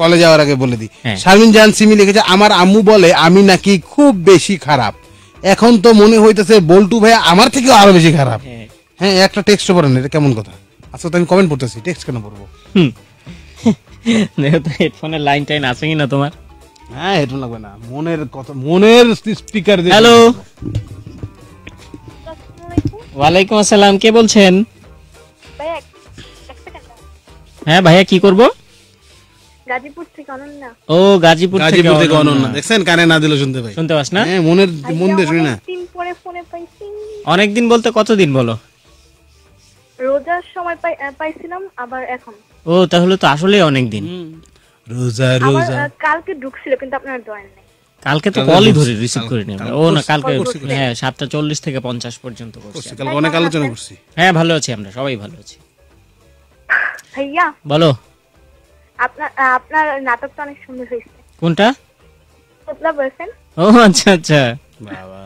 College যাওয়ার আগে বলে দিই। হ্যাঁ। শারমিন জাহান সিমি লিখেছে আমার আম্মু বলে আমি নাকি খুব বেশি খারাপ। এখন তো মনে হইতেছে বল্টু ভাই আমার থেকে আরও বেশি খারাপ। হ্যাঁ। হ্যাঁ একটা টেক্সট পড়েন এটা কেমন কথা? আচ্ছা তো আমি কমেন্ট পড়তেছি টেক্সট কেন পড়ব? দেখো তো হেডফোনের লাইন টাইন আছে কিনা তোমার? হ্যাঁ হেডফোন লাগবে না। মনের কথা মনের স্পিকার হ্যালো ওয়ালাইকুম আসসালাম কে বলছেন? হ্যাঁ ভাইয়া কি করব? গাজীপুর থেকে অনন্যা। ও গাজীপুর থেকে গাজীপুর থেকে অনন্যা। দেখছেন? কানে না দিলে শুনতে পাই। শুনতে পাস না? হ্যাঁ মনের মন দিয়ে শুনি না। দিন পরে ফোনে পাইছি অনেকদিন বলতে কতদিন বলো? রোজার সময় পাই- পাইছিলাম আবার এখন। ও তাহলে তো আসলে অনেক দিন রোজা রোজা। কালকে ঢুকছিল কিন্তু আপনার নেই। কালকে তো কলই ধরে রিসিভ করে কাল ও না কালকে হ্যাঁ সাতটা চল্লিশ থেকে পঞ্চাশ পর্যন্ত করছি, কালকে অনেক আলোচনা করছি। হ্যাঁ ভালো আছি আমরা সবাই ভালো আছি। ভাইয়া? বলো। আপনার আপনার নাটকটা অনেক সুন্দর হয়েছে। কোনটা? তোতলা বলছেন ও আচ্ছা আচ্ছা। বাবা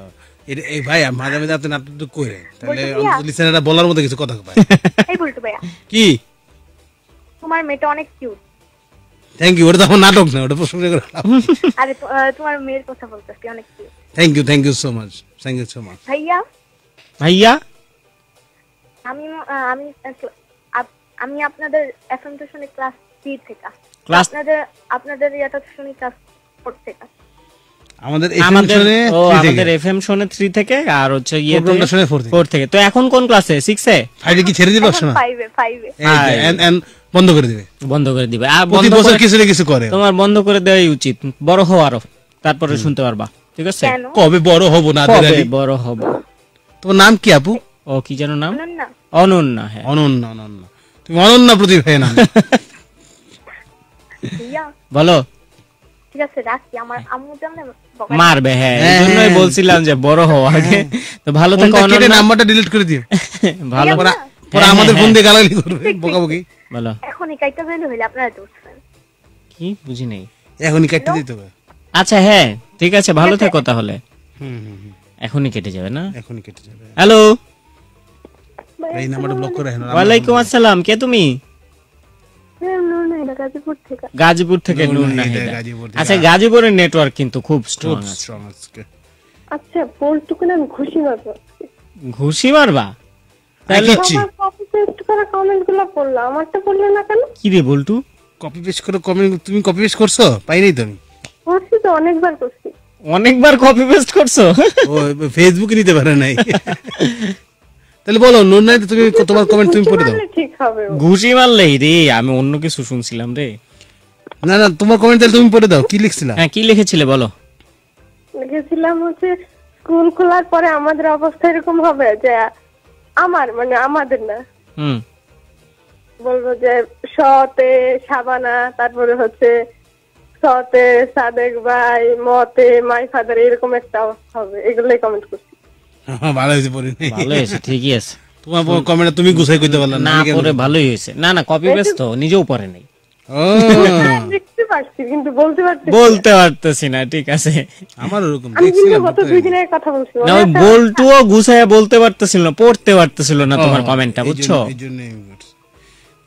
এই ভাই মাঝে মাঝে আপনি নাটক তো কইরেন। তাহলে লিসেনাররা বলার মতো কিছু কথা পায় এই বলতো ভাইয়া। কি? তোমার মেয়েটা অনেক কিউট থ্যাংক ইউ ওটা তো আমার নাটক না ওটা প্রশংসা করে আরে তোমার মেয়ের কথা বলতেছি অনেক cute thank you thank you so much thank you so much ভাইয়া? ভাইয়া? আমি আমি আমি আপনাদের এফএম তো শুনি ক্লাস থ্রি থেকে। আপনাদের আপনাদের ইয়াটা শুনি ক্লাস ফোর থেকে। আমাদের আমাদের শুনে ও আমাদের এফএম শোনে থ্রি থেকে আর হচ্ছে ইয়ে শুনে four থেকে। তো এখন কোন ক্লাসে সিক্সে ফাইভে কি ছেড়ে দিবে এখন শোনা? ফাইভে ফাইভে এই যে, and- and বন্ধ করে দিবে। বন্ধ করে দিবে। আর প্রতি বছর কিছু না কিছু করে। তোমার বন্ধ করে দেওয়াই উচিত। বড় হও আরও। তারপরে শুনতে পারবা। ঠিক আছে? কবে বড় হব না কবে বড় হব? তোমার নাম কি আপু? ও কি যেন নাম? শুনুন না অনন্যা হ্যাঁ। অনন্য অনন্য। তুমি অনন্য ভাইয়া। বলো। ঠিক আছে রাখি আমার আম্মু জানে মারবে হ্যাঁ এই হ্যাঁ। বলছিলাম যে বড় হও আগে। তো ভালো থেকো অনন্যা। নাম্বারটা ডিলিট করে দিও। ভালো। পরে পরে হ্যাঁ, আমাদের হ্যাঁ, ফোন দিয়ে গালাগালি করবে বকাবকি। বলো। এখন এই কাইটা বের হইলে আপনারা দৌড়ছেন কি? বুঝি নেই। এখনই কেটে দিতে হবে। আচ্ছা হ্যাঁ ঠিক আছে ভালো থেকো তাহলে। হুম হুম হুম, এখনই কেটে যাবে না? এখনই কেটে যাবে। হ্যালো? এই নাম্বারটা ব্লক করে রাখেন ওয়ালাইকুম আসসালাম কে তুমি? নুন গাজীপুর থেকে। নাহিদা, থেকে। আচ্ছা গাজীপুরের নেটওয়ার্ক কিন্তু খুব স্ট্রং আছে। আজকে। আচ্ছা বলটুকু না আমি মারবো ঘুষি মারবা? আমি কিচ্ছি। কপি পেস্ট করা কমেন্টগুলো পড়ল আমারটা পড়লে না কেন? কি রে বল্টু? কপি পেস্ট করে কমেন্ট তুমি কপি পেস্ট করছ? পাই নাই তো করছি তো অনেকবার করছি। অনেকবার কপি পেস্ট করছ? ও ফেসবুকে নিতে পারে নাই। তাহলে বলো নুন নাই তুমি তোমার কমেন্ট তুমি পড়ে দাও। ঠিক হবে ঘুষি মারলেই রে আমি অন্য কিছু শুনছিলাম রে। না না তোমার কমেন্ট তাহলে তুমি পড়ে দাও কি লিখছিলা? হ্যাঁ কি লিখেছিলে বলো? লিখেছিলাম হচ্ছে স্কুল খোলার পরে আমাদের অবস্থা এরকম হবে যে আমার মানে আমাদের না। হুম। বলব যে সতে সাবানা তারপরে হচ্ছে সতে সাদেক ভাই মতে মাই ফাদার এরকম একটা অবস্থা হবে এগুলোই কমেন্ট করছি। ভালো হয়েছে পড়ি ভালো হয়েছে ঠিকই আছে। তোমার কমেন্ট তুমি গুছাই কইতে পারলা না পরে ভালোই হয়েছে। না না কপি পেস্ট তো নিজেও পরে নাই। বলতে পারতেছি না। ঠিক আছে। আমার ওরকম না ওই বল্টুও বলতে পারতেছিল না পড়তে পারতেছিল না তোমার কমেন্টটা বুঝছ?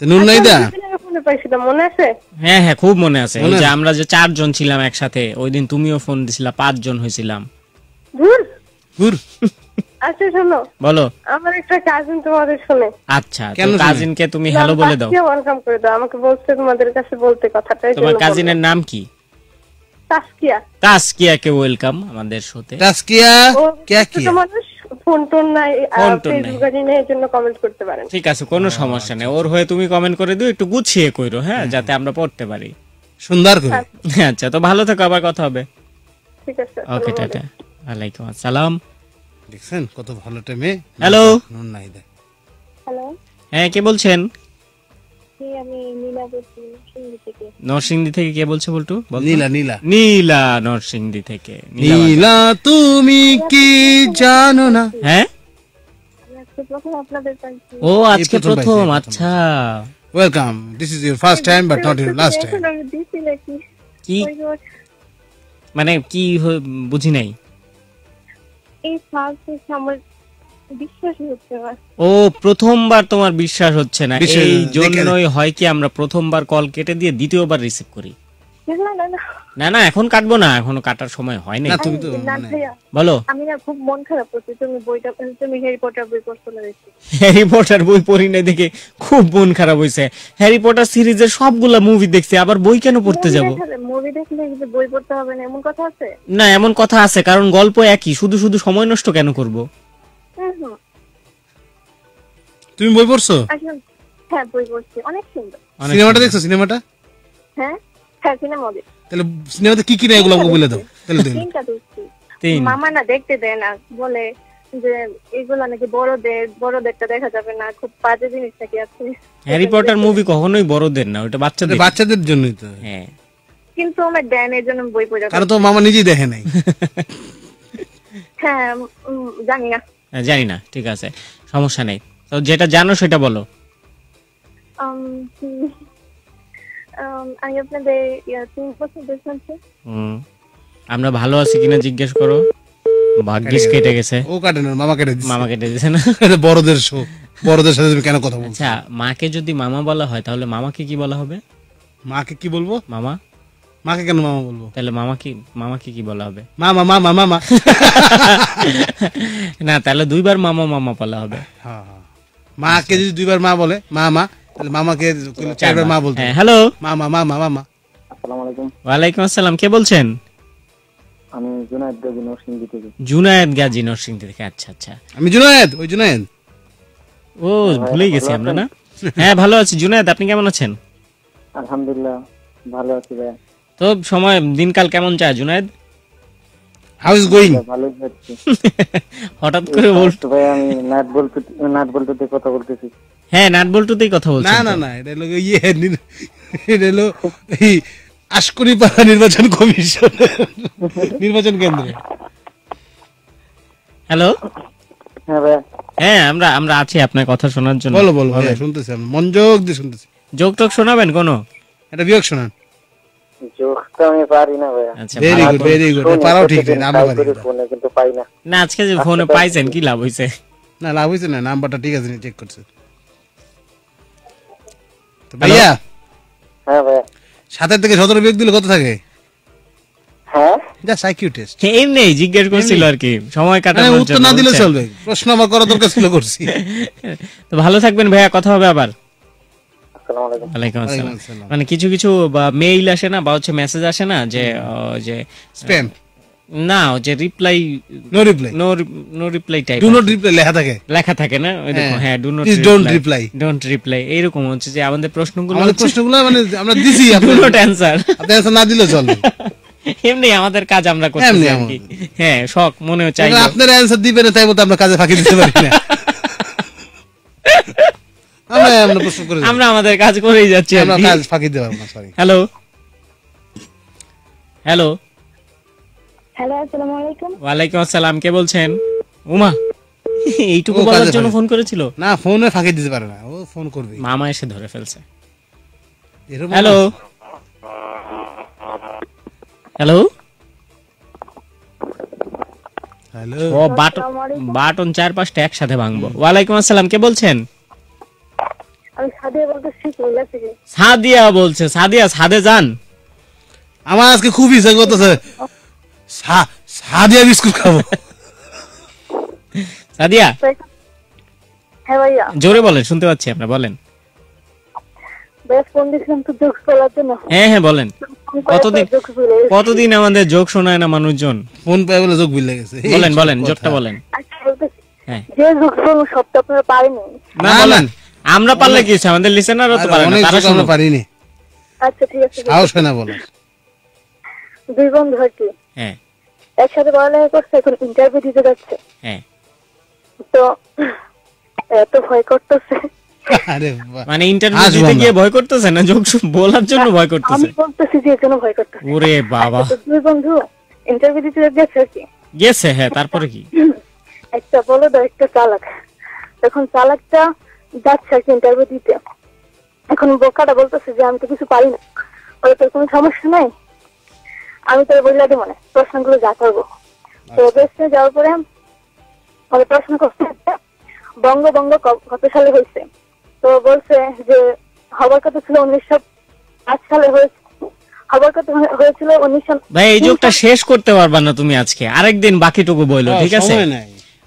মনে আছে? হ্যাঁ হ্যাঁ খুব মনে আছে। ওই যে আমরা যে চারজন ছিলাম একসাথে ওই দিন তুমিও ফোন দিছিলা পাঁচজন হয়েছিলাম। ধুর! আচ্ছা শোনো। বলো। আমার একটা কাজিন তোমাদের শুনে। আচ্ছা কেন? কাজিনকে তুমি হ্যালো বলে দাও। ওয়েলকাম করে দাও। আমাকে বলছে তোমাদের কাছে বলতে কথাটা তোমার কাজিনের নাম কি? বললাম। তাসকিয়া। তাসকিয়াকে ওয়েলকাম আমাদের শোতে টাস্কিয়া ও কে কি ফোন টোন নাই ফোন টোন নাই। জন্য কমেন্ট করতে পারেন। ঠিক আছে কোনো সমস্যা নেই। ওর হয়ে তুমি কমেন্ট করে দিও একটু গুছিয়ে কইরো হ্যাঁ যাতে আমরা পড়তে পারি। সুন্দর করে। আচ্ছা তো ভালো থেকো আবার কথা হবে। ঠিক আছে ওকে টাটা। ওয়ালাইকুম আসসালাম। দেখছেন? কত ভালো টাইমে হ্যালো নুন নাইদা হ্যালো হ্যাঁ কে বলছেন? নরসিংদী থেকে। কে বলছে বলটু নীলা নীলা। নীলা নরসিংদী থেকে। নীলা তুমি কি জানো না? হ্যাঁ? আমি আজকে প্রথম আপনাদের পাইছি ও আজকে প্রথম আচ্ছা। Welcome this is your first time but not your last time কি? মানে কি বুঝি নাই। এই ফার্স্ট আমার বিশ্বাসই হচ্ছে না। ও প্রথমবার তোমার বিশ্বাস হচ্ছে না। এই জন্যই হয় কি আমরা প্রথমবার কল কেটে দিয়ে দ্বিতীয়বার রিসিভ করি। না না না না। না এখন কাটবো না এখনও কাটার সময় হয়নি। না তুমি তো না মানে বলো। আমি না খুব মন খারাপ করছি তুমি বইটা তুমি হ্যারি পটার বই পড়ছো না হ্যারি পটার বই পড়ি নাই দেখে খুব মন খারাপ হয়েছে হ্যারি পটার সিরিজের সবগুলা মুভি দেখছি আবার বই কেন পড়তে যাব? মুভি দেখলে যে বই পড়তে হবে না এমন কথা আছে? না এমন কথা আছে কারণ গল্প একই শুধু শুধু সময় নষ্ট কেন করব? তুমি বই পড়ছো? হ্যাঁ বই পড়ছি অনেক সুন্দর। সিনেমাটা দেখছ সিনেমাটা? হ্যাঁ? হ্যাঁ সিনেমা হবে তাহলে সিনেমাতে কি কি না এগুলো বলে দাও তাহলে দিন। তিনটা দেখছি। তিন। মামা না দেখতে দেয় না বলে যে এগুলো নাকি বড়দের বড়দেরটা দেখা যাবে না খুব বাজে জিনিস নাকি আছে। হ্যারি পটার মুভি কখনোই বড়দের না ওটা বাচ্চাদের। বাচ্চাদের জন্যই তো। হ্যাঁ। কিন্তু আমার দেন এর জন্য বই পড়ে কারণ তো মামা নিজেই দেখে নাই। হ্যাঁ উম, জানি না। হ্যাঁ, জানি না ঠিক আছে সমস্যা নেই। তো যেটা জানো সেটা বলো। উম, আমি আপনাদের তিন বছর দেখছি হুম। আমরা ভালো আছি কিনা জিজ্ঞেস করো। ভাগ্যিস কেটে গেছে। ও কাটে না মামা কেটে মামা কেটে দিছে না? এটা বড়দের শো বড়দের সাথে তুমি কেন কথা বলছো? আচ্ছা মাকে যদি মামা বলা হয় তাহলে মামাকে কি বলা হবে? মাকে কি বলব? মামা। মাকে কেন মামা বলব? তাহলে মামা কি মামাকে কি বলা হবে? মামা মামা মামা। না তাহলে দুইবার মামা মামা বলা হবে। হ্যাঁ, হ্যাঁ। মাকে যদি দুইবার মা বলে মা মা তাহলে মামাকে চারবার মা। বলতে হ্যাঁ হ্যালো মামা মামা মামা। আসসালামু আলাইকুম। ওয়ালাইকুম আসসালাম কে বলছেন? আমি জুনায়দ দেবী নরসিংদী থেকে। জুনায়েদ গাজী নরসিংদী থেকে আচ্ছা আচ্ছা। আমি জুনায়েদ ওই জুনায়েদ। ও ভুলেই গেছি আমরা না? হ্যাঁ ভালো আছি। জুনায়েদ আপনি কেমন আছেন? আলহামদুলিল্লাহ ভালো আছি ভাই। তো সময় দিনকাল কেমন যায় জুনায়েদ? হাউ ইজ গোয়িং ভালোই যাচ্ছি। হঠাৎ করে বল ভাই আমি নাট বলতে নাট বলতে কথা বলতেছি। হ্যাঁ নাট বল্টুতেই কথা না না না এটা হলো ইয়ে এটা হলো এই আশকরি পাড়া নির্বাচন কমিশন নির্বাচন কেন্দ্র। হ্যালো? হ্যাঁ হ্যাঁ আমরা আমরা আছি আপনার কথা শোনার জন্য। বলো বলো ভালো। শুনতেছি আমি মনোযোগ দিয়ে শুনতেছি। যোগ টোক শোনাবেন কোনো? এটা বিয়োগ শোনান। যোগ তো আমি পারি না ভাই আচ্ছা ভেরি গুড ভেরি গুড পারাও ঠিক আছে আমি পারি। না। ফোনে কিন্তু পাই না। না আজকে যে ফোনে পাইছেন কি লাভ হইছে? না লাভ হয়েছে না নাম্বারটা ঠিক আছে চেক করছে। ভাইয়া? হ্যাঁ ভাই সাতের থেকে সতেরো বিয়োগ দিলে কত থাকে? হ্যাঁ? যা সাইকিউ টেস্ট এমনি জিজ্ঞেস করছিল আর কি সময় মানে কাটানোর উত্তর না দিলে চলবে। প্রশ্ন আমার করা দরকার ছিল করছি। তো ভালো থাকবেন ভাইয়া কথা হবে আবার। মানে কিছু কিছু মেইল আসে না বা হচ্ছে মেসেজ আসে না যে যে স্প্যাম না যে reply no reply no no reply type do not reply লেখা থাকে। লেখা থাকে না? ওই দেখো হ্যাঁ। হ্যাঁ do not don't reply. Don't reply এইরকম হচ্ছে যে আমাদের প্রশ্নগুলো আমাদের প্রশ্নগুলো মানে আমরা দিছি আপনি নট অ্যান্সার আপনি answer না দিলে চলবে এমনি আমাদের কাজ আমরা করতেছি এমনি আর কি। হ্যাঁ শখ মনে চাই আপনার অ্যান্সার দিবেন না, তাই মতো আমরা কাজে ফাঁকি দিতে পারি না। আমরা আমরা প্রশ্ন করে আমরা আমাদের কাজ করেই যাচ্ছি আমরা কাজ ফাঁকি পারব না সরি হ্যালো হ্যালো হ্যালো আসসালামু আলাইকুম। ওয়ালাইকুম আসসালাম কে বলছেন? উমা এইটুকু বলার জন্য ফোন করেছিল? না ফোনে ফাঁকি দিতে পারে না ও ফোন করবে। মামা এসে ধরে ফেলছে। হ্যালো। হ্যালো। হ্যালো। ও বাটন বাটন চার পাঁচটা একসাথে ভাঙবো। ওয়ালাইকুম আসসালাম কে বলছেন? সাদিয়া বলছে সাদিয়া সাদে যান। আমার আজকে খুব ইচ্ছা করতেছে। সাদিয়া বিস্কুট খাব। সাদিয়া? হ্যাঁ ভাইয়া। জোরে বলেন শুনতে পাচ্ছি আমরা বলেন। যোগ হ্যাঁ হ্যাঁ বলেন। কতদিন যোগ। কতদিন আমাদের যোগ শোনায় না মানুষজন? ফোন বলে লেগেছে বলেন বলেন যোগটা বলেন। আচ্ছা হ্যাঁ। যে যোগ করব সবটা আপনারা পারেনি। না না, বলেন আমরা পারলে কি আমাদের লিসেনারও তো পারে না তারা যোগ পারিনি। আচ্ছা ঠিক আছে। সাহস হয় না বলার। দুই বন্ধু আর কি। হ্যাঁ। একসাথে পড়ালেখা করছে এখন ইন্টারভিউ দিতে যাচ্ছে। হ্যাঁ। তো এত ভয় করতেছে। মানে ইন্টারভিউ দিতে গিয়ে ভয় করতেছে না? যোগ বলার জন্য ভয় আমি বলতেছি যে এজন্য ভয় করতেছে। ওরে বাবা। দুই বন্ধু ইন্টারভিউ দিতে যাচ্ছে কি। গেছে হ্যাঁ তারপরে কি? একটা বলো তো একটা চালাক। এখন চালাকটা যাচ্ছে আর কি ইন্টারভিউ দিতে। এখন বোকাটা বলতেছে যে আমি তো কিছু পারি না। বলে তোর কোনো সমস্যা নাই? আমি তোর বললে দেবো না প্রশ্নগুলো যা করব। তো বেসে যাওয়ার পরে ওরা প্রশ্ন করতে বঙ্গভঙ্গ ক- কত সালে হয়েছে? তো বলছে যে হবার কথা ছিল উনিশশো পাঁচ সালে হয়েছে। হয়ে- হয়েছিল উনিশশো ভাই এই যোগটা শেষ করতে পারবা না তুমি আজকে। আরেকদিন বাকিটুকু বইলো ঠিক আছে?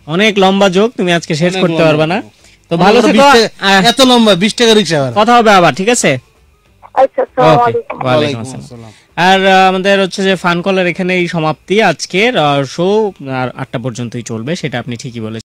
অনেক লম্বা যোগ তুমি আজকে শেষ করতে পারবা না। তো ভালো থেকো। 20 টাকা- আহ, এত লম্বা বিশ টাকা রিক্সা কথা হবে আবার ঠিক আছে? আর আমাদের হচ্ছে যে ফান কলের এখানেই সমাপ্তি। আজকের শো আর আটটা পর্যন্তই চলবে সেটা আপনি ঠিকই বলেছেন।